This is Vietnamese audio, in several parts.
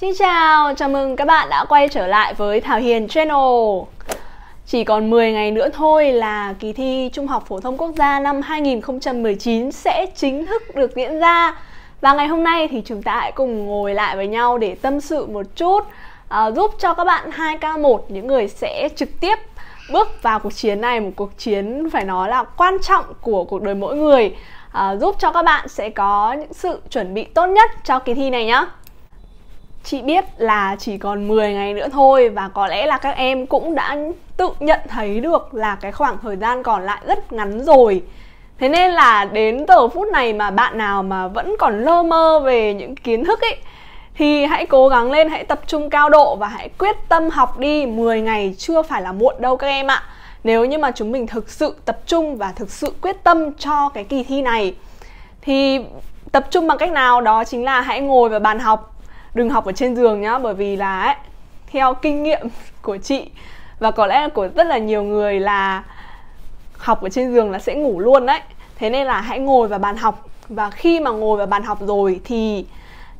Xin chào, chào mừng các bạn đã quay trở lại với Thảo Hiền Channel. Chỉ còn 10 ngày nữa thôi là kỳ thi Trung học Phổ thông Quốc gia năm 2019 sẽ chính thức được diễn ra. Và ngày hôm nay thì chúng ta hãy cùng ngồi lại với nhau để tâm sự một chút à, Giúp cho các bạn 2K1, những người sẽ trực tiếp bước vào cuộc chiến này Một cuộc chiến phải nói là quan trọng của cuộc đời mỗi người. À, Giúp cho các bạn sẽ có những sự chuẩn bị tốt nhất cho kỳ thi này nhé Chị biết là chỉ còn 10 ngày nữa thôi và có lẽ là các em cũng đã tự nhận thấy được là cái khoảng thời gian còn lại rất ngắn rồi. Thế nên là đến giờ phút này mà bạn nào mà vẫn còn lơ mơ về những kiến thức ấy thì hãy cố gắng lên, hãy tập trung cao độ và hãy quyết tâm học đi. 10 ngày chưa phải là muộn đâu các em ạ. Nếu như mà chúng mình thực sự tập trung và thực sự quyết tâm cho cái kỳ thi này thì tập trung bằng cách nào đó chính là hãy ngồi vào bàn học đừng học ở trên giường nhá bởi vì là ấy, theo kinh nghiệm của chị và có lẽ là của rất là nhiều người là học ở trên giường là sẽ ngủ luôn đấy. Thế nên là hãy ngồi vào bàn học. Và khi mà ngồi vào bàn học rồi thì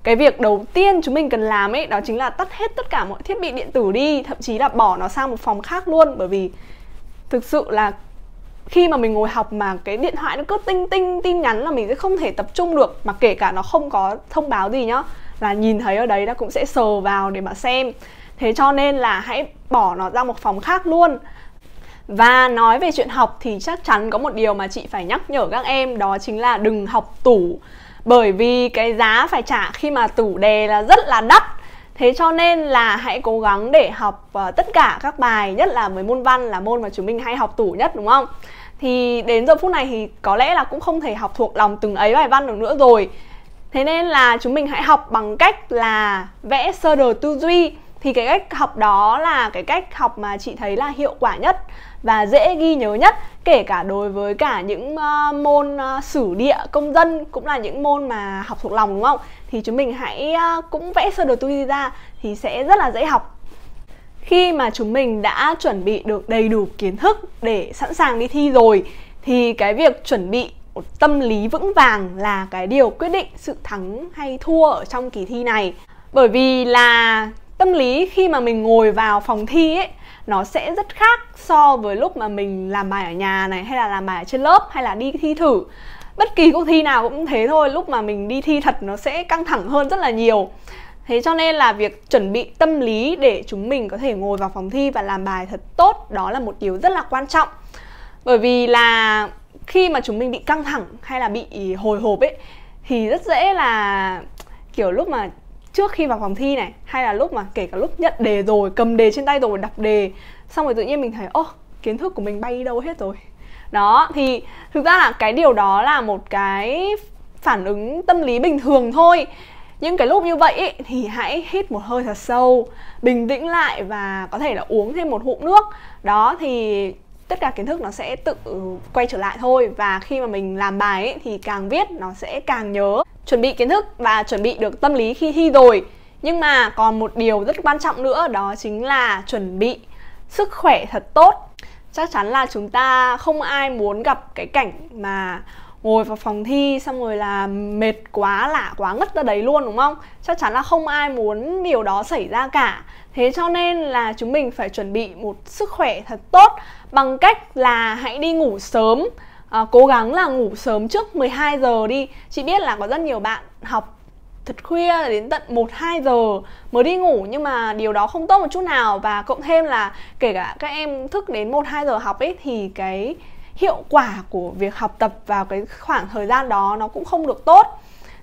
cái việc đầu tiên chúng mình cần làm ấy đó chính là tắt hết tất cả mọi thiết bị điện tử đi thậm chí là bỏ nó sang một phòng khác luôn. Bởi vì thực sự là khi mà mình ngồi học mà cái điện thoại nó cứ tinh tinh tin nhắn là mình sẽ không thể tập trung được mà kể cả nó không có thông báo gì nhá là nhìn thấy ở đấy nó cũng sẽ sờ vào để mà xem. Thế cho nên là hãy bỏ nó ra một phòng khác luôn. Và nói về chuyện học thì chắc chắn có một điều mà chị phải nhắc nhở các em đó chính là đừng học tủ. Bởi vì cái giá phải trả khi mà tủ đề là rất là đắt. Thế cho nên là hãy cố gắng để học uh, tất cả các bài nhất là với môn văn là môn mà chúng mình hay học tủ nhất đúng không? Thì đến giờ phút này thì có lẽ là cũng không thể học thuộc lòng từng ấy bài văn được nữa rồi. Thế nên là chúng mình hãy học bằng cách là vẽ sơ đồ tư duy. Thì cái cách học đó là cái cách học mà chị thấy là hiệu quả nhất và dễ ghi nhớ nhất kể cả đối với cả những uh, môn uh, sử địa công dân cũng là những môn mà học thuộc lòng đúng không? Thì chúng mình hãy uh, cũng vẽ sơ đồ tư duy ra thì sẽ rất là dễ học. Khi mà chúng mình đã chuẩn bị được đầy đủ kiến thức để sẵn sàng đi thi rồi thì cái việc chuẩn bị tâm lý vững vàng là cái điều quyết định sự thắng hay thua ở trong kỳ thi này. Bởi vì là tâm lý khi mà mình ngồi vào phòng thi ấy, nó sẽ rất khác so với lúc mà mình làm bài ở nhà này, hay là làm bài ở trên lớp, hay là đi thi thử. Bất kỳ cuộc thi nào cũng thế thôi, lúc mà mình đi thi thật nó sẽ căng thẳng hơn rất là nhiều. Thế cho nên là việc chuẩn bị tâm lý để chúng mình có thể ngồi vào phòng thi và làm bài thật tốt, đó là một điều rất là quan trọng. Bởi vì là khi mà chúng mình bị căng thẳng hay là bị hồi hộp ấy thì rất dễ là kiểu lúc mà trước khi vào phòng thi này hay là lúc mà kể cả lúc nhận đề rồi cầm đề trên tay rồi đọc đề xong rồi tự nhiên mình thấy ô oh, kiến thức của mình bay đâu hết rồi? Đó thì thực ra là cái điều đó là một cái phản ứng tâm lý bình thường thôi. Những cái lúc như vậy ý, thì hãy hít một hơi thật sâu bình tĩnh lại và có thể là uống thêm một hụm nước. Đó thì tất cả kiến thức nó sẽ tự quay trở lại thôi. Và khi mà mình làm bài ấy, thì càng viết nó sẽ càng nhớ. Chuẩn bị kiến thức và chuẩn bị được tâm lý khi thi rồi. Nhưng mà còn một điều rất quan trọng nữa đó chính là chuẩn bị sức khỏe thật tốt. Chắc chắn là chúng ta không ai muốn gặp cái cảnh mà ngồi vào phòng thi xong rồi là mệt quá lạ quá ngất ra đấy luôn đúng không? Chắc chắn là không ai muốn điều đó xảy ra cả. Thế cho nên là chúng mình phải chuẩn bị một sức khỏe thật tốt bằng cách là hãy đi ngủ sớm à, cố gắng là ngủ sớm trước 12 giờ đi. Chị biết là có rất nhiều bạn học thật khuya đến tận 1 2 giờ mới đi ngủ nhưng mà điều đó không tốt một chút nào. Và cộng thêm là kể cả các em thức đến 1 2 giờ học ấy thì cái hiệu quả của việc học tập vào cái khoảng thời gian đó nó cũng không được tốt.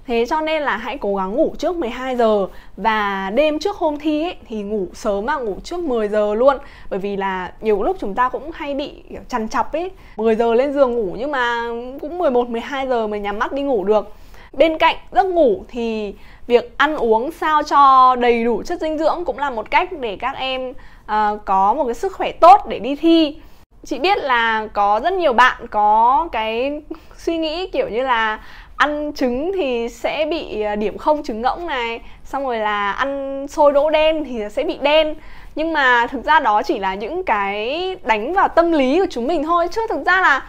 Thế cho nên là hãy cố gắng ngủ trước 12 giờ. Và đêm trước hôm thi ấy, thì ngủ sớm mà ngủ trước 10 giờ luôn. Bởi vì là nhiều lúc chúng ta cũng hay bị kiểu chằn chọc ấy. 10 giờ lên giường ngủ nhưng mà cũng 11 12 giờ mới nhắm mắt đi ngủ được. Bên cạnh giấc ngủ thì việc ăn uống sao cho đầy đủ chất dinh dưỡng cũng là một cách để các em uh, có một cái sức khỏe tốt để đi thi. Chị biết là có rất nhiều bạn có cái suy nghĩ kiểu như là ăn trứng thì sẽ bị à, điểm không trứng ngỗng này, xong rồi là ăn xôi đỗ đen thì sẽ bị đen. Nhưng mà thực ra đó chỉ là những cái đánh vào tâm lý của chúng mình thôi, chứ thực ra là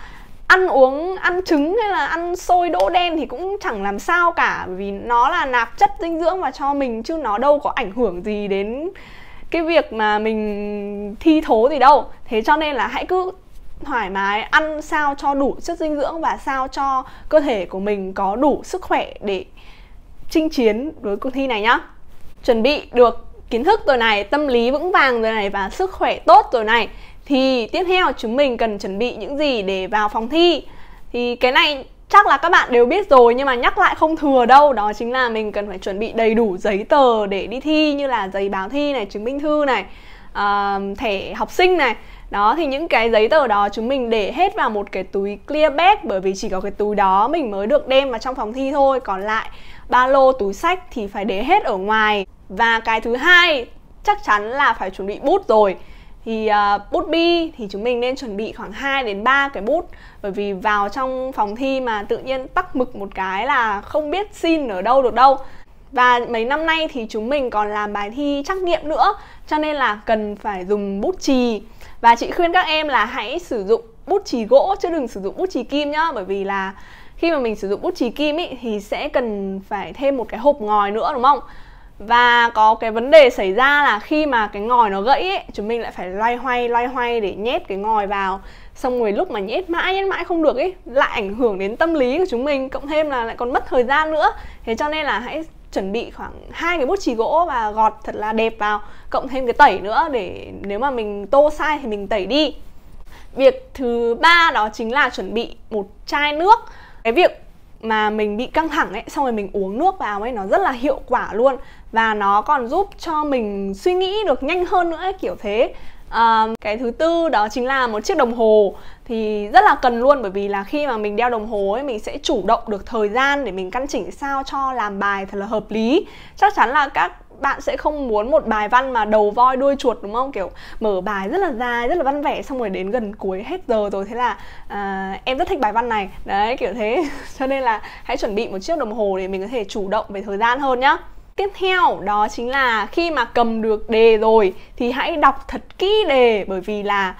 ăn uống, ăn trứng hay là ăn xôi đỗ đen thì cũng chẳng làm sao cả vì nó là nạp chất dinh dưỡng vào cho mình, chứ nó đâu có ảnh hưởng gì đến cái việc mà mình thi thố gì đâu. Thế cho nên là hãy cứ thoải mái ăn sao cho đủ chất dinh dưỡng và sao cho cơ thể của mình có đủ sức khỏe để chinh chiến với cuộc thi này nhá. Chuẩn bị được kiến thức rồi này tâm lý vững vàng rồi này và sức khỏe tốt rồi này. Thì tiếp theo chúng mình cần chuẩn bị những gì để vào phòng thi? Thì cái này chắc là các bạn đều biết rồi nhưng mà nhắc lại không thừa đâu. Đó chính là mình cần phải chuẩn bị đầy đủ giấy tờ để đi thi như là giấy báo thi này chứng minh thư này uh, thẻ học sinh này đó thì những cái giấy tờ đó chúng mình để hết vào một cái túi clear bag bởi vì chỉ có cái túi đó mình mới được đem vào trong phòng thi thôi. Còn lại ba lô túi sách thì phải để hết ở ngoài. Và cái thứ hai chắc chắn là phải chuẩn bị bút rồi. Thì uh, bút bi thì chúng mình nên chuẩn bị khoảng 2 đến 3 cái bút. Bởi vì vào trong phòng thi mà tự nhiên tắc mực một cái là không biết xin ở đâu được đâu. Và mấy năm nay thì chúng mình còn làm bài thi trắc nghiệm nữa cho nên là cần phải dùng bút chì và chị khuyên các em là hãy sử dụng bút chì gỗ chứ đừng sử dụng bút chì kim nhá. Bởi vì là khi mà mình sử dụng bút chì kim ý, thì sẽ cần phải thêm một cái hộp ngòi nữa đúng không? Và có cái vấn đề xảy ra là khi mà cái ngòi nó gãy ấy, chúng mình lại phải loay hoay loay hoay để nhét cái ngòi vào. Xong rồi lúc mà nhét mãi nhét mãi không được ấy lại ảnh hưởng đến tâm lý của chúng mình cộng thêm là lại còn mất thời gian nữa. Thế cho nên là hãy chuẩn bị khoảng hai cái bút chì gỗ và gọt thật là đẹp vào cộng thêm cái tẩy nữa để nếu mà mình tô sai thì mình tẩy đi. Việc thứ ba đó chính là chuẩn bị một chai nước. Cái việc mà mình bị căng thẳng ấy xong rồi mình uống nước vào ấy nó rất là hiệu quả luôn và nó còn giúp cho mình suy nghĩ được nhanh hơn nữa ấy, kiểu thế à, cái thứ tư đó chính là một chiếc đồng hồ. Thì rất là cần luôn bởi vì là khi mà mình đeo đồng hồ ấy mình sẽ chủ động được thời gian để mình căn chỉnh sao cho làm bài thật là hợp lý. Chắc chắn là các bạn sẽ không muốn một bài văn mà đầu voi đuôi chuột đúng không? Kiểu mở bài rất là dài rất là văn vẻ xong rồi đến gần cuối hết giờ rồi thế là à, em rất thích bài văn này. Đấy kiểu thế. Cho nên là hãy chuẩn bị một chiếc đồng hồ để mình có thể chủ động về thời gian hơn nhá. Tiếp theo đó chính là khi mà cầm được đề rồi thì hãy đọc thật kỹ đề bởi vì là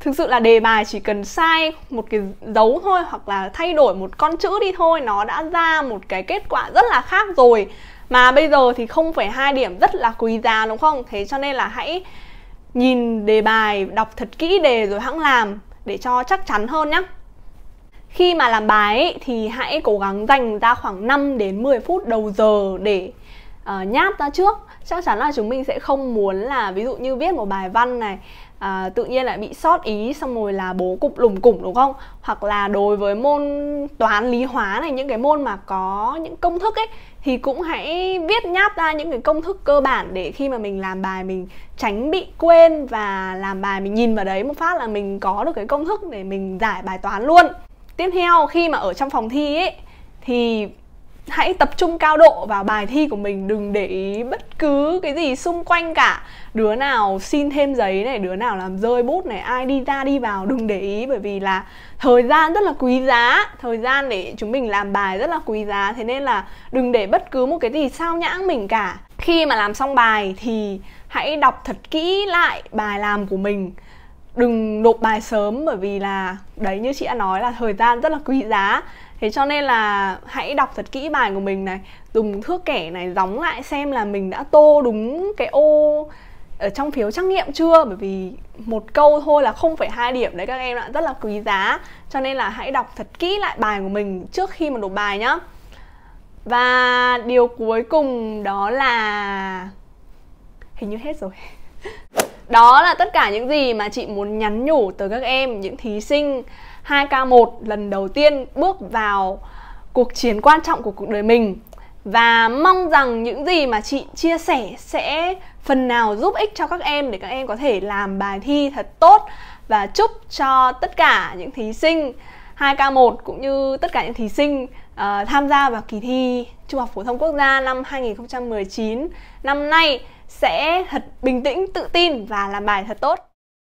thực sự là đề bài chỉ cần sai một cái dấu thôi hoặc là thay đổi một con chữ đi thôi nó đã ra một cái kết quả rất là khác rồi. Mà bây giờ thì không phải hai điểm rất là quý giá đúng không? Thế cho nên là hãy nhìn đề bài đọc thật kỹ đề rồi hãng làm để cho chắc chắn hơn nhé khi mà làm bài ấy, thì hãy cố gắng dành ra khoảng 5 đến 10 phút đầu giờ để Ờ, uh, nháp ra trước. Chắc chắn là chúng mình sẽ không muốn là ví dụ như viết một bài văn này à, tự nhiên lại bị sót ý xong rồi là bố cục lủng củng đúng không? Hoặc là đối với môn toán lý hóa này những cái môn mà có những công thức ấy thì cũng hãy viết nháp ra những cái công thức cơ bản để khi mà mình làm bài mình tránh bị quên và làm bài mình nhìn vào đấy một phát là mình có được cái công thức để mình giải bài toán luôn. Tiếp theo khi mà ở trong phòng thi ấy thì hãy tập trung cao độ vào bài thi của mình, đừng để ý bất cứ cái gì xung quanh cả. Đứa nào xin thêm giấy này, đứa nào làm rơi bút này, ai đi ra đi vào, đừng để ý, bởi vì là thời gian rất là quý giá. Thời gian để chúng mình làm bài rất là quý giá, thế nên là đừng để bất cứ một cái gì sao nhãng mình cả. Khi mà làm xong bài thì hãy đọc thật kỹ lại bài làm của mình. Đừng nộp bài sớm, bởi vì là, đấy, như chị đã nói là thời gian rất là quý giá thế cho nên là hãy đọc thật kỹ bài của mình này, dùng thước kẻ này gióng lại xem là mình đã tô đúng cái ô ở trong phiếu trắc nghiệm chưa? Bởi vì một câu thôi là không phải hai điểm đấy các em ạ, rất là quý giá. Cho nên là hãy đọc thật kỹ lại bài của mình trước khi mà nộp bài nhá. Và điều cuối cùng đó là, hình như hết rồi. Đó là tất cả những gì mà chị muốn nhắn nhủ tới các em, những thí sinh. 2K1 lần đầu tiên bước vào cuộc chiến quan trọng của cuộc đời mình. Và mong rằng những gì mà chị chia sẻ sẽ phần nào giúp ích cho các em để các em có thể làm bài thi thật tốt. Và chúc cho tất cả những thí sinh 2K1 cũng như tất cả những thí sinh uh, tham gia vào kỳ thi Trung học phổ thông quốc gia năm 2019 năm nay sẽ thật bình tĩnh, tự tin và làm bài thật tốt.